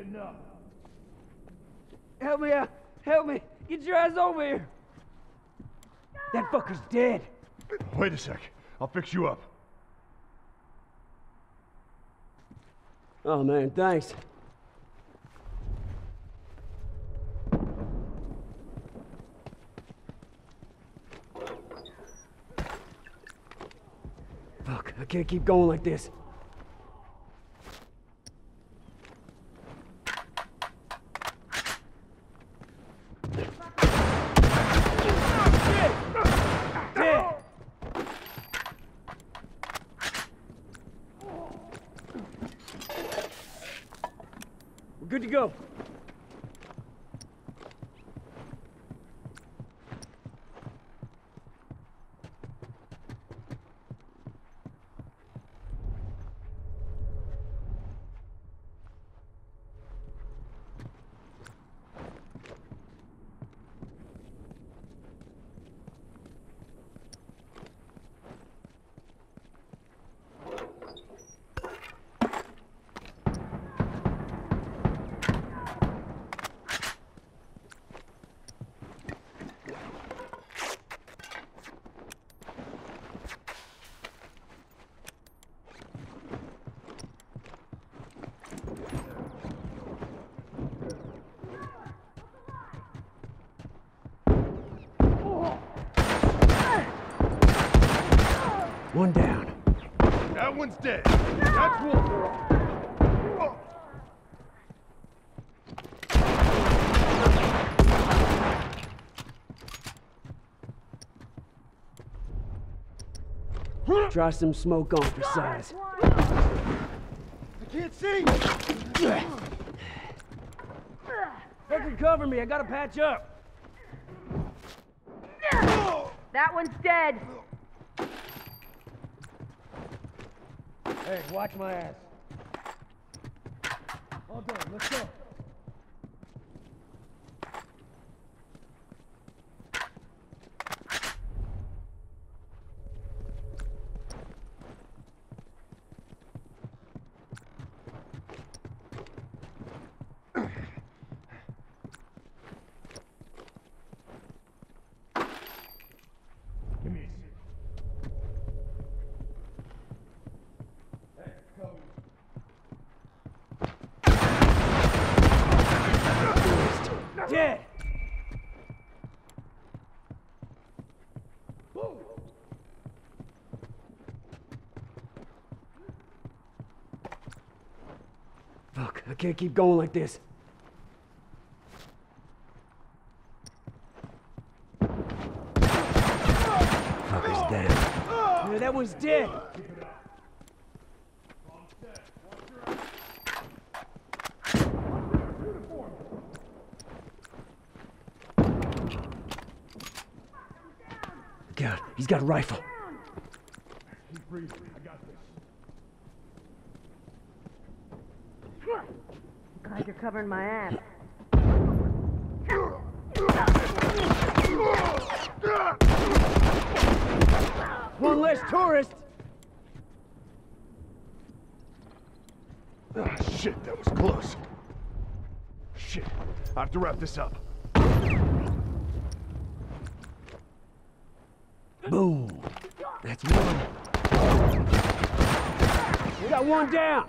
enough. Help me out! Help me! Get your ass over here! That fucker's dead! Wait a sec. I'll fix you up. Oh man, thanks. Fuck, I can't keep going like this. Dead! We're good to go. One down. That one's dead. That's one. Try some smoke on for size. I can't see. Fucking cover me, I gotta patch up. That one's dead. Hey, watch my ass. All done, let's go. Give me a seat. Hey, come. Dead! Fuck, I can't keep going like this. Oh, Fucker's dead. Yeah, that one's dead. God, he's got a rifle. Keep breathing. I got this. God, you're covering my ass. One less tourist. Ah, shit, that was close. Shit. I have to wrap this up. Boom. That's one. We got one down.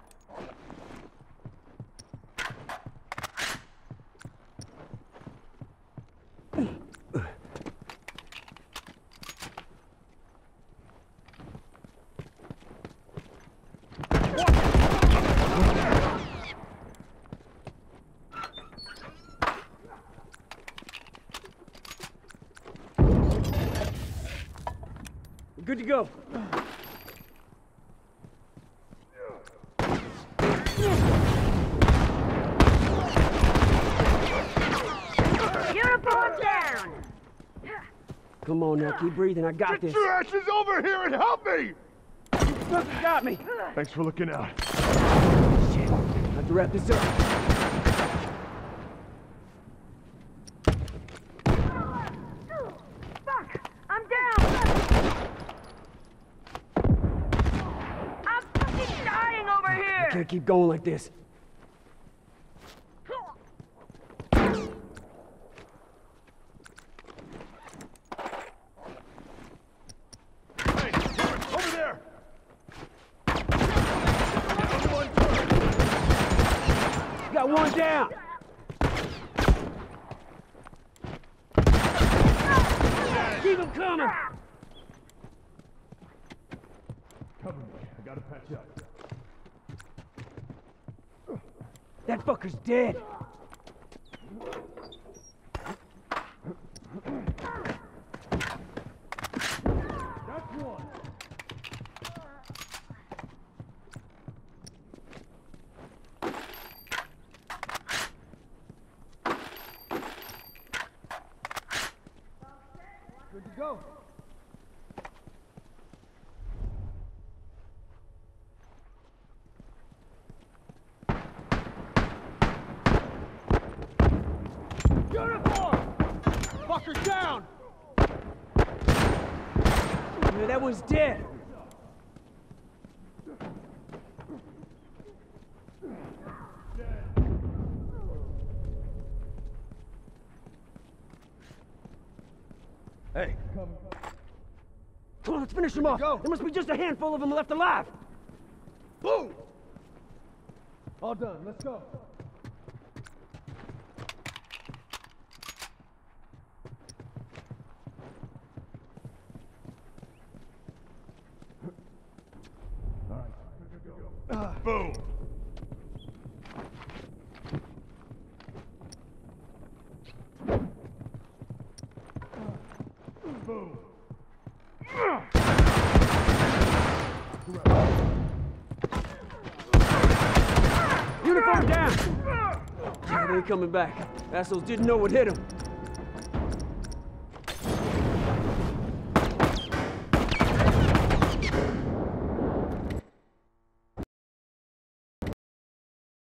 to go. Uniform down! Come on now, keep breathing. I got Get this. your asses over here and help me! Motherfucker got me! Thanks for looking out. Shit. I have to wrap this up. Fuck! I'm down! I'm fucking dying over here! Can't keep going like this. Got one down! Keep him coming! Cover me. I gotta patch up. That fucker's dead! That's one. Good to go. Uniform! Fucker's down! Yeah, that was dead! Hey, Come on, let's finish him off! go. There must be just a handful of them left alive! boom! All done, let's go. Boom! Boom! Uniform down! Yeah, they coming back. Assholes didn't know what hit them.